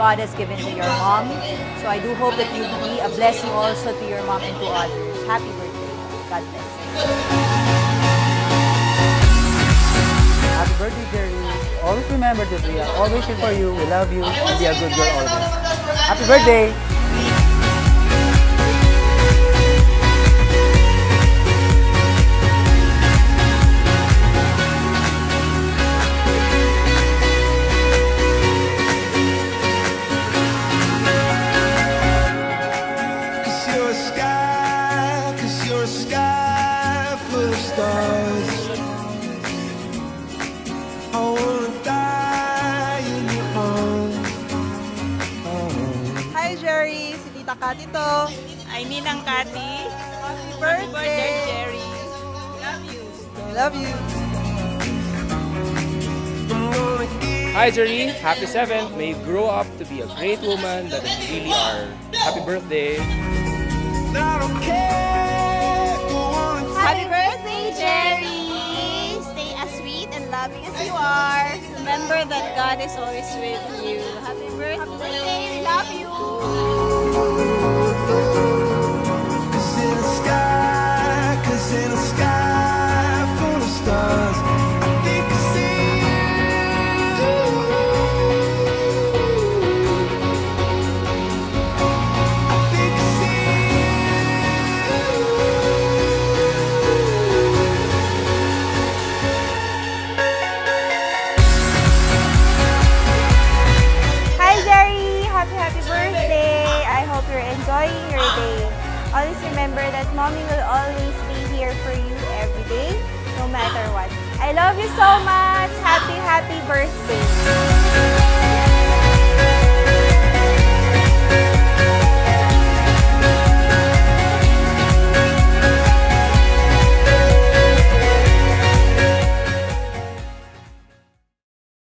God has given to your mom. So I do hope that you will be a blessing also to your mom and to others. Happy birthday. God bless. Happy birthday, Geree. Always remember that we are always here for you. We love you. Be a good girl always. Happy birthday! Sky full of stars. I wanna die in your arms. Oh. Hi, Geree! Si Tita Kat ito. Ay, Ninang Kati. Happy Birthday, birthday! Geree. Love you. We love you. I'm gonna give Hi Geree, happy 7th. May you grow up to be a great woman that you really are. Happy birthday. I don't care. Go on and Happy birthday, loving as you are. Remember that God is always with you. Happy birthday! Enjoying your day. Always remember that mommy will always be here for you every day, no matter what. I love you so much! Happy happy birthday!